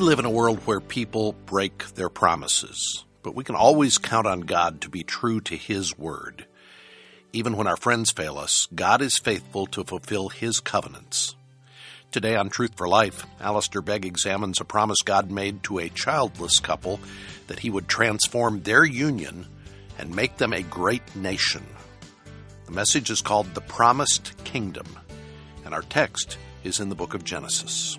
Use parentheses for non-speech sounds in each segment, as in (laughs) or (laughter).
We live in a world where people break their promises, but we can always count on God to be true to His word. Even when our friends fail us, God is faithful to fulfill His covenants. Today on Truth for Life, Alistair Begg examines a promise God made to a childless couple that He would transform their union and make them a great nation. The message is called The Promised Kingdom, and our text is in the book of Genesis.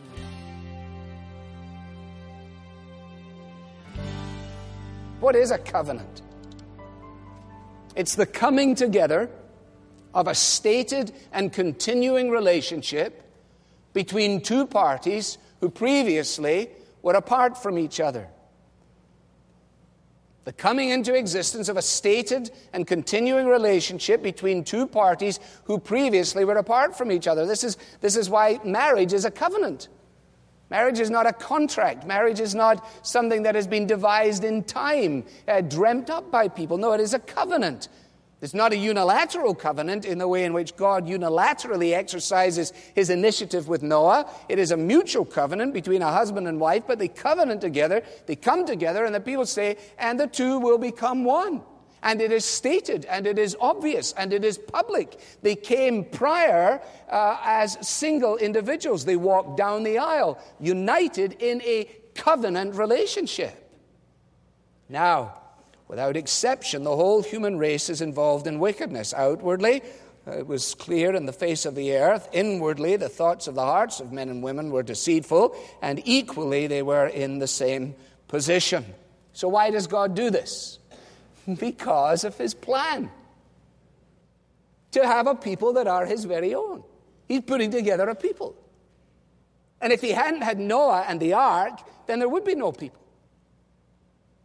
What is a covenant? It's the coming together of a stated and continuing relationship between two parties who previously were apart from each other. The coming into existence of a stated and continuing relationship between two parties who previously were apart from each other. This is, this is why marriage is a covenant. Marriage is not a contract. Marriage is not something that has been devised in time, uh, dreamt up by people. No, it is a covenant. It's not a unilateral covenant in the way in which God unilaterally exercises his initiative with Noah. It is a mutual covenant between a husband and wife, but they covenant together, they come together, and the people say, and the two will become one. And it is stated, and it is obvious, and it is public. They came prior uh, as single individuals. They walked down the aisle, united in a covenant relationship. Now, without exception, the whole human race is involved in wickedness. Outwardly, uh, it was clear in the face of the earth. Inwardly, the thoughts of the hearts of men and women were deceitful, and equally, they were in the same position. So, why does God do this? (laughs) because of his plan to have a people that are his very own. He's putting together a people. And if he hadn't had Noah and the ark, then there would be no people.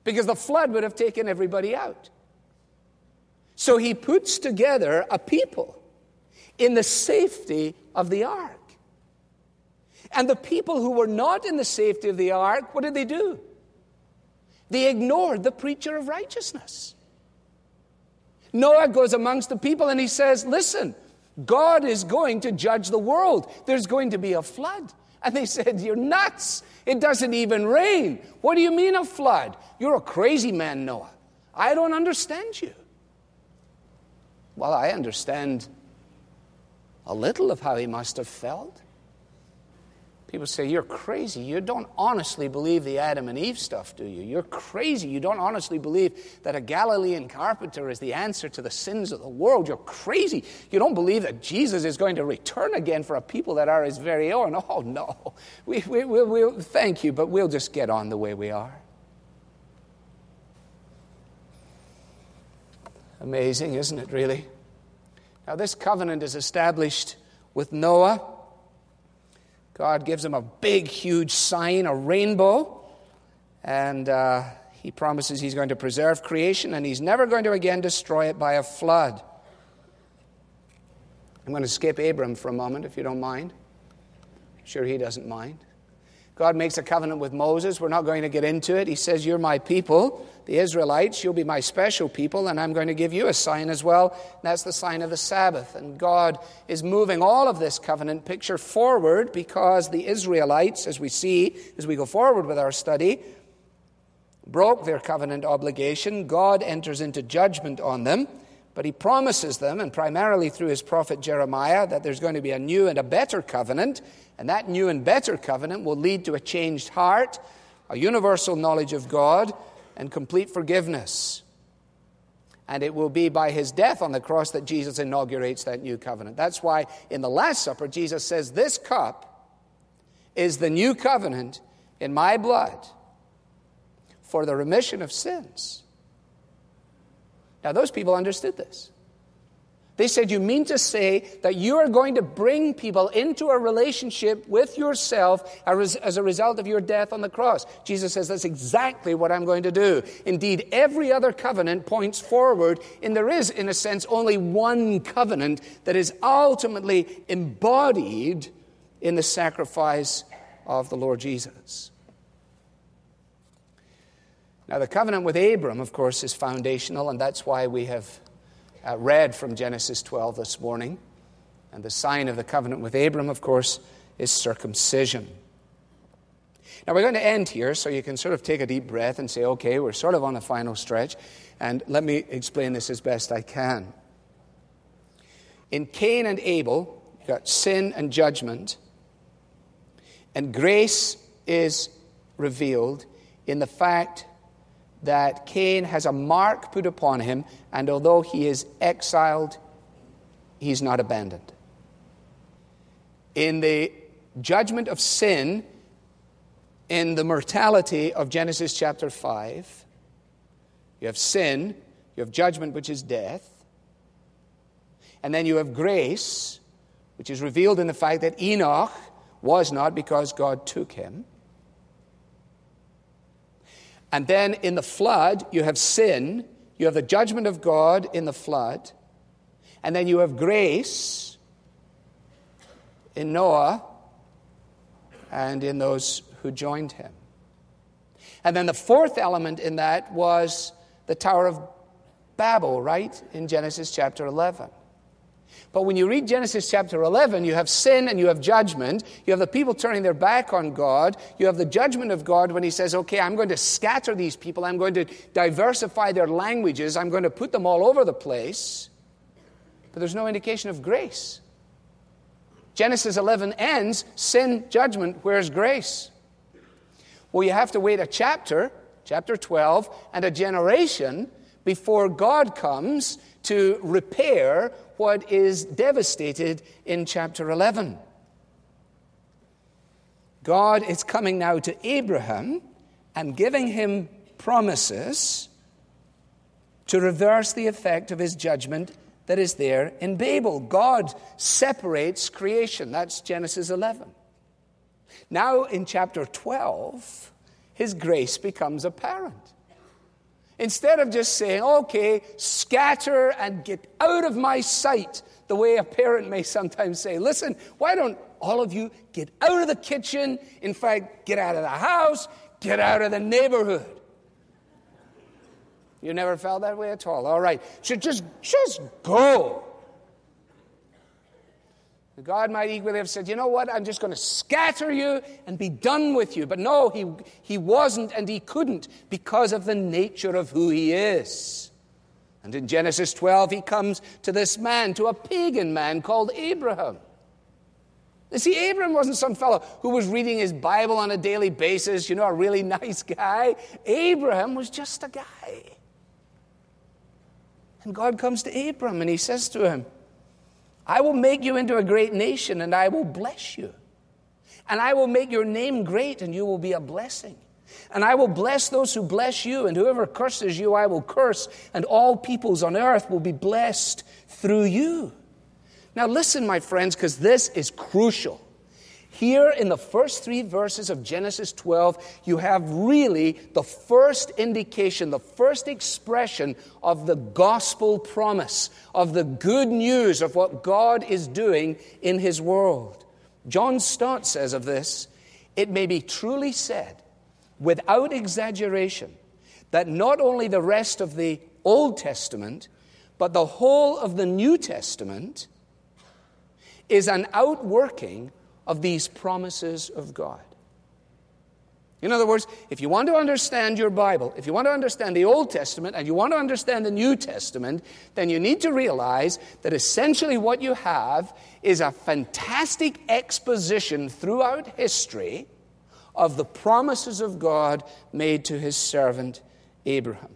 Because the flood would have taken everybody out. So he puts together a people in the safety of the ark. And the people who were not in the safety of the ark, what did they do? They ignored the preacher of righteousness. Noah goes amongst the people and he says, Listen, God is going to judge the world. There's going to be a flood. And they said, You're nuts. It doesn't even rain. What do you mean a flood? You're a crazy man, Noah. I don't understand you. Well, I understand a little of how he must have felt. People say, You're crazy. You don't honestly believe the Adam and Eve stuff, do you? You're crazy. You don't honestly believe that a Galilean carpenter is the answer to the sins of the world. You're crazy. You don't believe that Jesus is going to return again for a people that are his very own. (laughs) Oh, no. We, we, we'll, we'll, thank you, but we'll just get on the way we are. Amazing, isn't it, really? Now, this covenant is established with Noah God gives him a big, huge sign, a rainbow, and uh, he promises he's going to preserve creation and he's never going to again destroy it by a flood. I'm going to skip Abram for a moment, if you don't mind. I'm sure he doesn't mind. God makes a covenant with Moses. We're not going to get into it. He says, You're my people, the Israelites. You'll be my special people, and I'm going to give you a sign as well. And that's the sign of the Sabbath. And God is moving all of this covenant picture forward because the Israelites, as we see as we go forward with our study, broke their covenant obligation. God enters into judgment on them. But he promises them, and primarily through his prophet Jeremiah, that there's going to be a new and a better covenant. And that new and better covenant will lead to a changed heart, a universal knowledge of God, and complete forgiveness. And it will be by his death on the cross that Jesus inaugurates that new covenant. That's why in the Last Supper, Jesus says, This cup is the new covenant in my blood for the remission of sins. Now, those people understood this. They said, You mean to say that you are going to bring people into a relationship with yourself as a result of your death on the cross? Jesus says, That's exactly what I'm going to do. Indeed, every other covenant points forward, and there is, in a sense, only one covenant that is ultimately embodied in the sacrifice of the Lord Jesus. Now, the covenant with Abram, of course, is foundational, and that's why we have uh, read from Genesis 12 this morning. And the sign of the covenant with Abram, of course, is circumcision. Now, we're going to end here, so you can sort of take a deep breath and say, okay, we're sort of on the final stretch, and let me explain this as best I can. In Cain and Abel, you've got sin and judgment, and grace is revealed in the fact that Cain has a mark put upon him, and although he is exiled, he's not abandoned. In the judgment of sin, in the mortality of Genesis chapter 5, you have sin, you have judgment, which is death, and then you have grace, which is revealed in the fact that Enoch was not because God took him. And then in the flood, you have sin, you have the judgment of God in the flood, and then you have grace in Noah and in those who joined him. And then the fourth element in that was the Tower of Babel, right? In Genesis chapter 11. But when you read Genesis chapter 11, you have sin and you have judgment. You have the people turning their back on God. You have the judgment of God when He says, okay, I'm going to scatter these people. I'm going to diversify their languages. I'm going to put them all over the place. But there's no indication of grace. Genesis 11 ends sin, judgment. Where's grace? Well, you have to wait a chapter, chapter 12, and a generation before God comes to repair what is devastated in chapter 11. God is coming now to Abraham and giving him promises to reverse the effect of his judgment that is there in Babel. God separates creation. That's Genesis 11. Now, in chapter 12, his grace becomes apparent. Instead of just saying, okay, scatter and get out of my sight, the way a parent may sometimes say, listen, why don't all of you get out of the kitchen? In fact, get out of the house, get out of the neighborhood. You never felt that way at all. All right. So just, just go. God might equally have said, you know what, I'm just going to scatter you and be done with you. But no, he, he wasn't and he couldn't because of the nature of who he is. And in Genesis 12, he comes to this man, to a pagan man called Abraham. You see, Abraham wasn't some fellow who was reading his Bible on a daily basis, you know, a really (laughs) nice guy. Abraham was just a guy. And God comes to Abraham and he says to him, I will make you into a great nation and I will bless you. And I will make your name great and you will be a blessing. And I will bless those who bless you, and whoever curses you, I will curse, and all peoples on earth will be blessed through you. Now, listen, my friends, because this is crucial. Here in the first three verses of Genesis 12, you have really the first indication, the first expression of the gospel promise, of the good news of what God is doing in His world. John Stott says of this it may be truly said, without exaggeration, that not only the rest of the Old Testament, but the whole of the New Testament is an outworking of these promises of God. In other words, if you want to understand your Bible, if you want to understand the Old Testament and you want to understand the New Testament, then you need to realize that essentially what you have is a fantastic exposition throughout history of the promises of God made to his servant Abraham.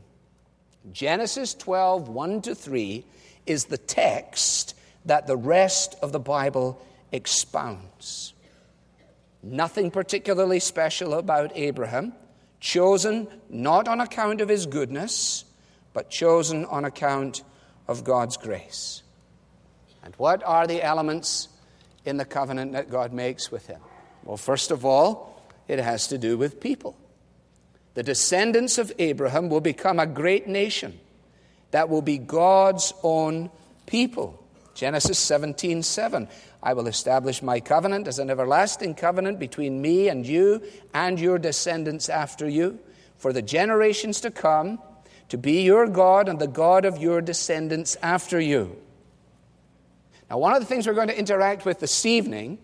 Genesis 12, 1 to 3 is the text that the rest of the Bible expounds. Nothing particularly special about Abraham, chosen not on account of his goodness, but chosen on account of God's grace. And what are the elements in the covenant that God makes with him? Well, first of all, it has to do with people. The descendants of Abraham will become a great nation that will be God's own people. Genesis 17 7. I will establish my covenant as an everlasting covenant between me and you and your descendants after you for the generations to come, to be your God and the God of your descendants after you. Now, one of the things we're going to interact with this evening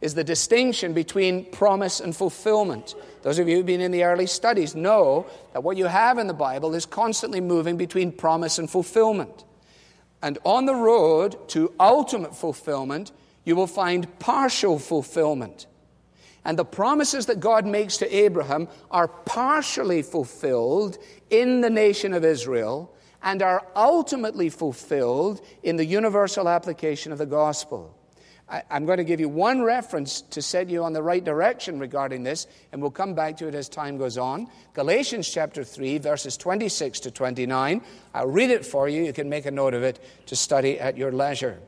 is the distinction between promise and fulfillment. Those of you who've been in the early studies know that what you have in the Bible is constantly moving between promise and fulfillment. And on the road to ultimate fulfillment, you will find partial fulfillment. And the promises that God makes to Abraham are partially fulfilled in the nation of Israel and are ultimately fulfilled in the universal application of the gospel. I, am going to give you one reference to set you on the right direction regarding this, and we'll come back to it as time goes on. Galatians chapter 3, verses 26 to 29. I'll read it for you. You can make a note of it to study at your leisure.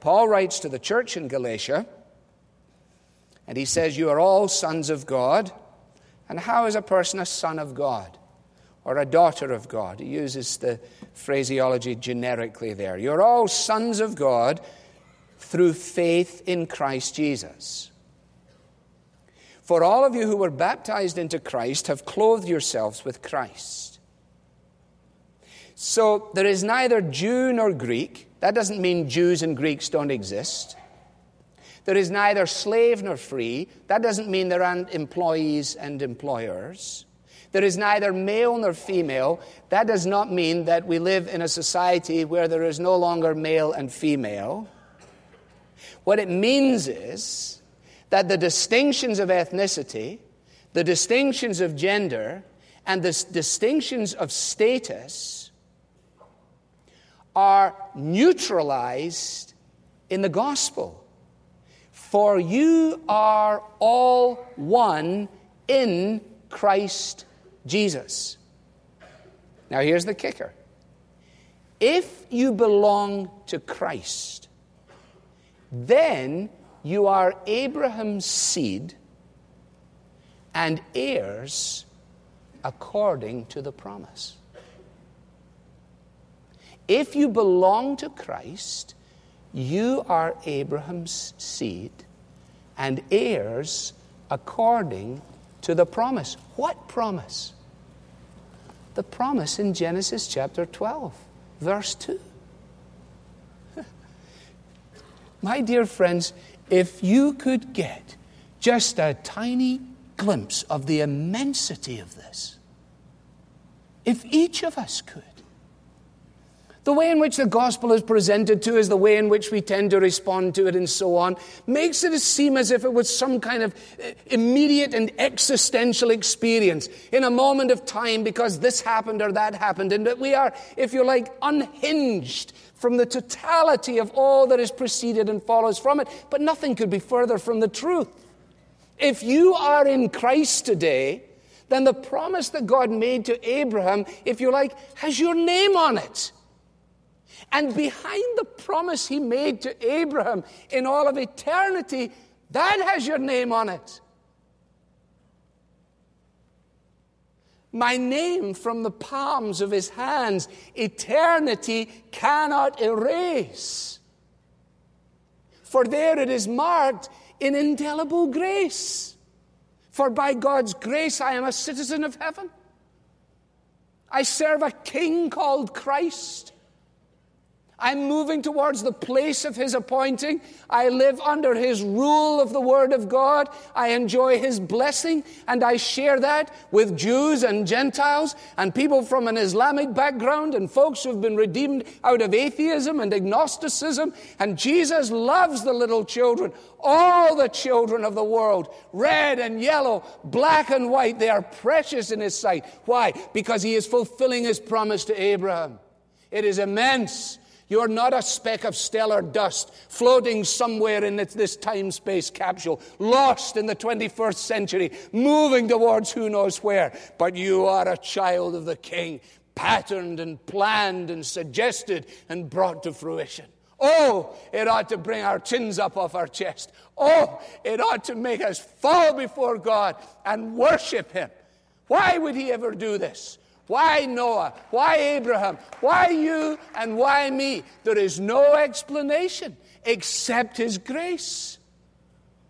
Paul writes to the church in Galatia, and he says, You are all sons of God. And how is a person a son of God? Or a daughter of God? He uses the phraseology generically there. You're all sons of God through faith in Christ Jesus. For all of you who were baptized into Christ have clothed yourselves with Christ. So there is neither Jew nor Greek. That doesn't mean Jews and Greeks don't exist. There is neither slave nor free. That doesn't mean there aren't employees and employers. There is neither male nor female. That does not mean that we live in a society where there is no longer male and female. What it means is that the distinctions of ethnicity, the distinctions of gender, and the distinctions of status are neutralized in the gospel. For you are all one in Christ Jesus. Now, here's the kicker if you belong to Christ, then you are Abraham's seed and heirs according to the promise. If you belong to Christ, you are Abraham's seed and heirs according to the promise. What promise? The promise in Genesis chapter 12, verse 2. (laughs) My dear friends, if you could get just a tiny glimpse of the immensity of this, if each of us could, the way in which the gospel is presented to us, the way in which we tend to respond to it, and so on, makes it seem as if it was some kind of uh, immediate and existential experience in a moment of time because this happened or that happened, and that we are, if you like, unhinged from the totality of all that is preceded and follows from it. But nothing could be further from the truth. If you are in Christ today, then the promise that God made to Abraham, if you like, has your name on it. And behind the promise he made to Abraham in all of eternity, that has your name on it. my name from the palms of his hands. Eternity cannot erase. For there it is marked in indelible grace. For by God's grace I am a citizen of heaven. I serve a king called Christ. I'm moving towards the place of His appointing. I live under His rule of the Word of God. I enjoy His blessing, and I share that with Jews and Gentiles and people from an Islamic background and folks who've been redeemed out of atheism and agnosticism. And Jesus loves the little children, all the children of the world, red and yellow, black and white. They are precious in His sight. Why? Because He is fulfilling His promise to Abraham. It is immense. You're not a speck of stellar dust floating somewhere in this time space capsule, lost in the 21st century, moving towards who knows where. But you are a child of the King, patterned and planned and suggested and brought to fruition. Oh, it ought to bring our chins up off our chest. Oh, it ought to make us fall before God and worship Him. Why would He ever do this? Why Noah? Why Abraham? Why you and why me? There is no explanation except His grace.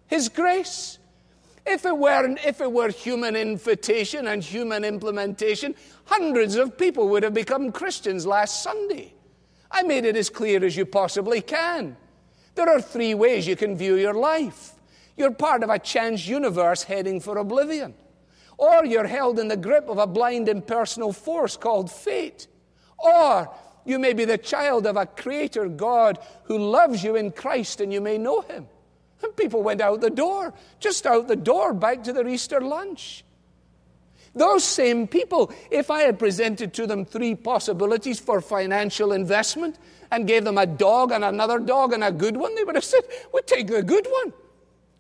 His grace. If it, were, if it were human invitation and human implementation, hundreds of people would have become Christians last Sunday. I made it as clear as you possibly can. There are three ways you can view your life. You're part of a chance universe heading for oblivion. Or you're held in the grip of a blind impersonal force called fate. Or you may be the child of a creator God who loves you in Christ and you may know him. And people went out the door, just out the door, back to their Easter lunch. Those same people, if I had presented to them three possibilities for financial investment and gave them a dog and another dog and a good one, they would have said, We'll take the good one.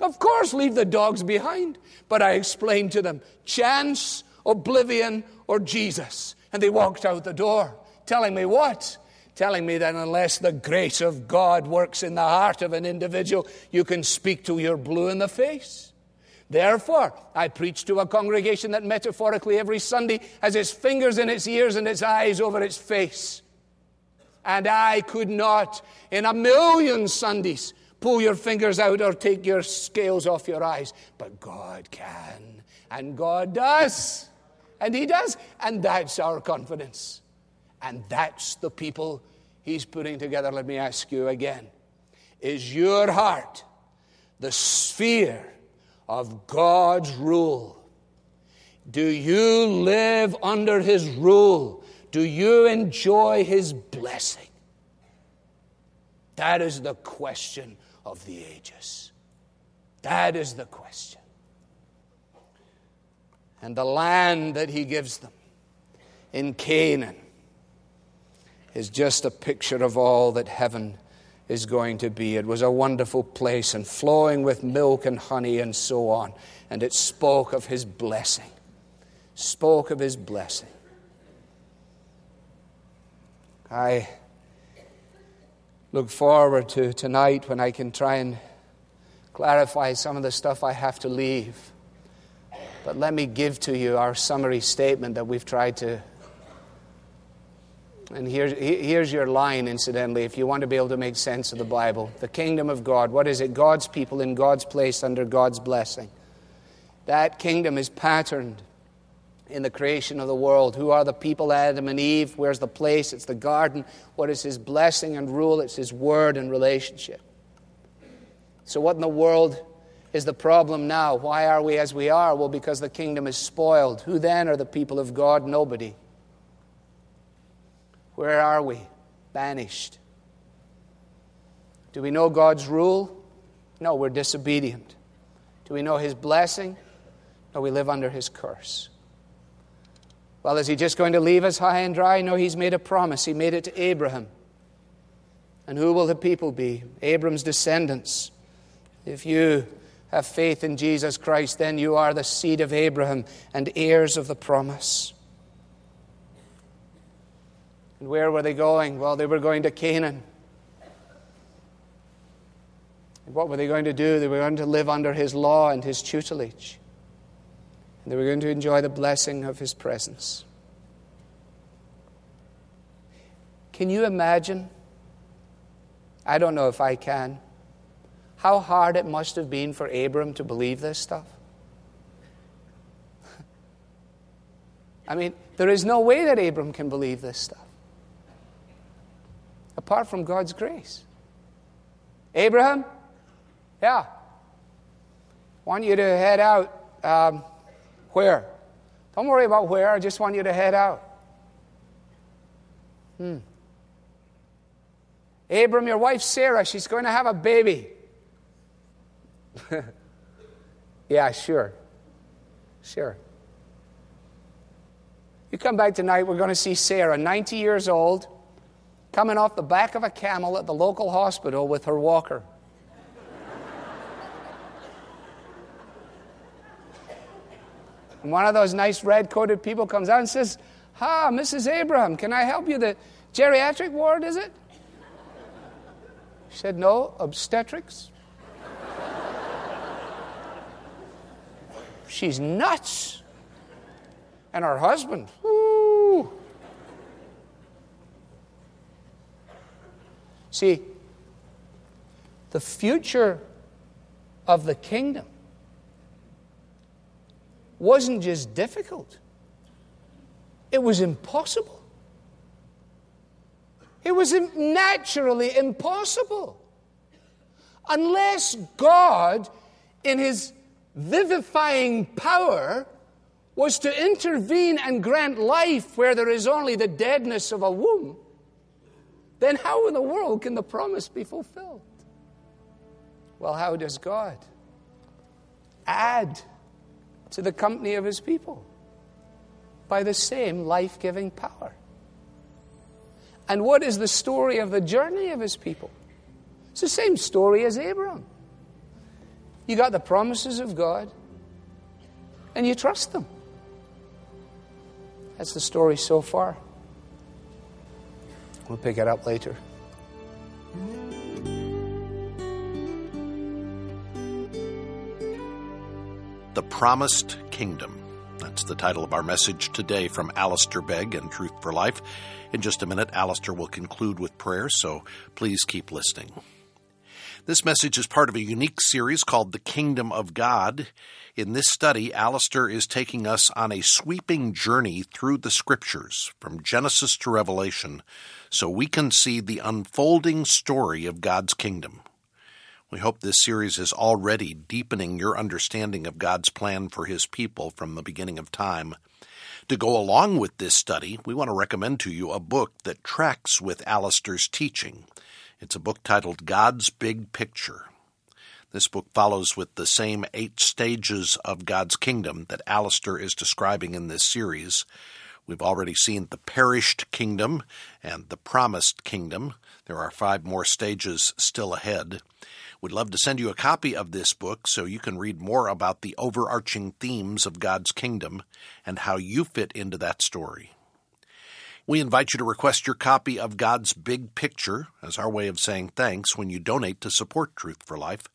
Of course, leave the dogs behind. But I explained to them chance, oblivion, or Jesus. And they walked out the door, telling me what? Telling me that unless the grace of God works in the heart of an individual, you can speak to your blue in the face. Therefore, I preach to a congregation that metaphorically every Sunday has its fingers in its ears and its eyes over its face. And I could not, in a million Sundays, pull your fingers out or take your scales off your eyes. But God can, and God does, and He does, and that's our confidence. And that's the people He's putting together. Let me ask you again Is your heart the sphere of God's rule? Do you live under His rule? Do you enjoy His blessing? That is the question of the ages. That is the question. And the land that he gives them in Canaan is just a picture of all that heaven is going to be. It was a wonderful place and flowing with milk and honey and so on. And it spoke of his blessing. Spoke of his blessing. I look forward to tonight when I can try and clarify some of the stuff I have to leave. But let me give to you our summary statement that we've tried to. And here's, here's your line, incidentally, if you want to be able to make sense of the Bible. The kingdom of God, what is it? God's people in God's place under God's blessing. That kingdom is patterned in the creation of the world. Who are the people, Adam and Eve? Where's the place? It's the garden. What is his blessing and rule? It's his word and relationship. So, what in the world is the problem now? Why are we as we are? Well, because the kingdom is spoiled. Who then are the people of God? Nobody. Where are we? Banished. Do we know God's rule? No, we're disobedient. Do we know his blessing? No, we live under his curse. Well, is he just going to leave us high and dry? No, he's made a promise. He made it to Abraham. And who will the people be? Abram's descendants. If you have faith in Jesus Christ, then you are the seed of Abraham and heirs of the promise. And where were they going? Well, they were going to Canaan. And what were they going to do? They were going to live under his law and his tutelage. They were going to enjoy the blessing of his presence. Can you imagine? I don't know if I can. How hard it must have been for Abram to believe this stuff. (laughs) I mean, there is no way that Abram can believe this stuff apart from God's grace. Abraham? Yeah. Want you to head out. Um, where? Don't worry about where, I just want you to head out. Hmm. Abram, your wife Sarah, she's going to have a baby. (laughs) yeah, sure. Sure. You come back tonight, we're going to see Sarah, 90 years old, coming off the back of a camel at the local hospital with her walker. And one of those nice red coated people comes out and says, Ha, Mrs. Abraham, can I help you? The geriatric ward, is it? She said, No, obstetrics. She's nuts. And her husband, whoo. See, the future of the kingdom wasn't just difficult, it was impossible. It was naturally impossible. Unless God in his vivifying power, was to intervene and grant life where there is only the deadness of a womb, then how in the world can the promise be fulfilled? Well, how does God add to the company of his people? By the same life giving power. And what is the story of the journey of his people? It's the same story as Abraham. You got the promises of God, and you trust them. That's the story so far. We'll pick it up later. The Promised Kingdom. That's the title of our message today from Alistair Begg and Truth for Life. In just a minute, Alistair will conclude with prayer, so please keep listening. This message is part of a unique series called The Kingdom of God. In this study, Alistair is taking us on a sweeping journey through the scriptures, from Genesis to Revelation, so we can see the unfolding story of God's kingdom. We hope this series is already deepening your understanding of God's plan for His people from the beginning of time. To go along with this study, we want to recommend to you a book that tracks with Alistair's teaching. It's a book titled God's Big Picture. This book follows with the same eight stages of God's kingdom that Alistair is describing in this series. We've already seen the perished kingdom and the promised kingdom. There are five more stages still ahead. We'd love to send you a copy of this book so you can read more about the overarching themes of God's kingdom and how you fit into that story. We invite you to request your copy of God's Big Picture as our way of saying thanks when you donate to support Truth for Life.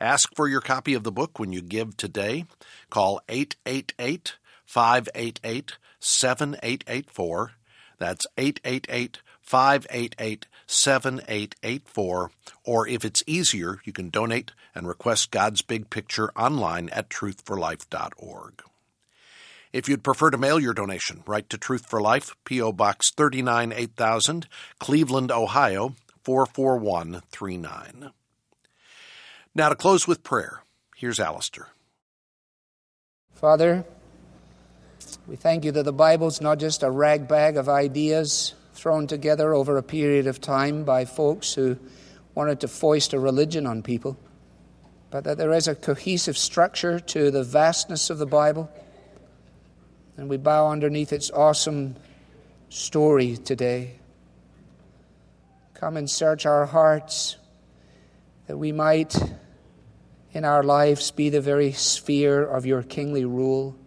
Ask for your copy of the book when you give today. Call 888 588 7884. That's 888 588 7884. Or if it's easier, you can donate and request God's Big Picture online at truthforlife.org. If you'd prefer to mail your donation, write to Truth for Life, P.O. Box 39 8000, Cleveland, Ohio 44139. Now to close with prayer, here's Alistair. Father, we thank you that the Bible's not just a ragbag of ideas thrown together over a period of time by folks who wanted to foist a religion on people, but that there is a cohesive structure to the vastness of the Bible and we bow underneath its awesome story today. Come and search our hearts that we might, in our lives, be the very sphere of your kingly rule.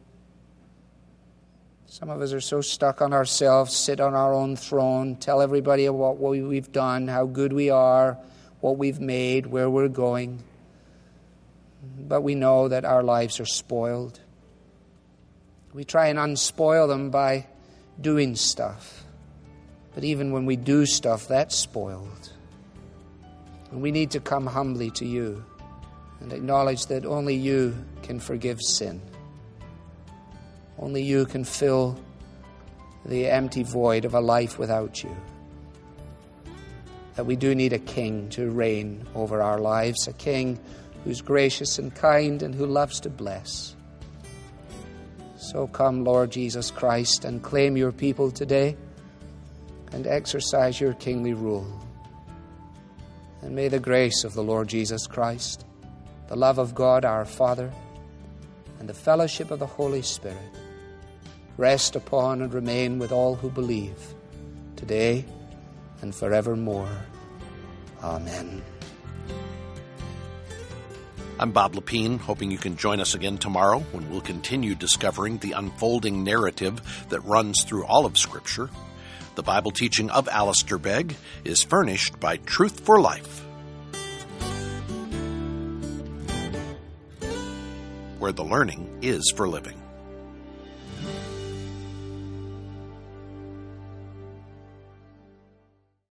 Some of us are so stuck on ourselves, sit on our own throne, tell everybody what we've done, how good we are, what we've made, where we're going. But we know that our lives are spoiled. We try and unspoil them by doing stuff. But even when we do stuff, that's spoiled. And we need to come humbly to you and acknowledge that only you can forgive sin. Only you can fill the empty void of a life without you. That we do need a king to reign over our lives, a king who's gracious and kind and who loves to bless. So come, Lord Jesus Christ, and claim your people today and exercise your kingly rule. And may the grace of the Lord Jesus Christ, the love of God our Father, and the fellowship of the Holy Spirit rest upon and remain with all who believe, today and forevermore. Amen. I'm Bob Lepine, hoping you can join us again tomorrow when we'll continue discovering the unfolding narrative that runs through all of Scripture. The Bible teaching of Alistair Begg is furnished by Truth for Life. Where the learning is for living.